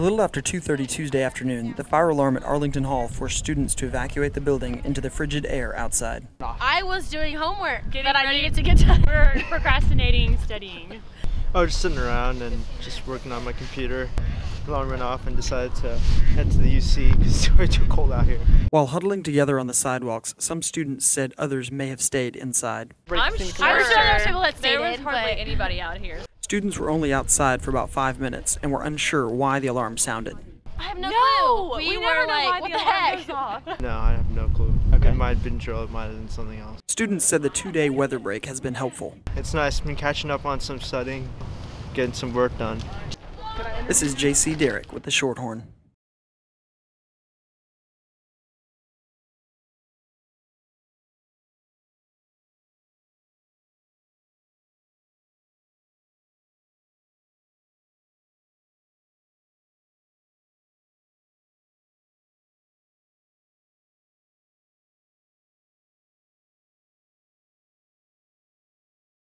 A little after 2:30 Tuesday afternoon, the fire alarm at Arlington Hall forced students to evacuate the building into the frigid air outside. I was doing homework Getting that I needed to get done. We're procrastinating studying. I was just sitting around and just working on my computer. Alarm went off and decided to head to the UC because it's way too cold out here. While huddling together on the sidewalks, some students said others may have stayed inside. I'm sure, I'm sure there's people that there was stayed in, hardly but- anybody out here. Students were only outside for about five minutes and were unsure why the alarm sounded. I have no, No, clue. We, we were never know like, why what the the alarm heck? goes off. No, I have no clue. It might have been drill, it might have been something else. Students said the two day weather break has been helpful. It's nice. Been catching up on some studying, getting some work done. This is JC Derrick with the Shorthorn.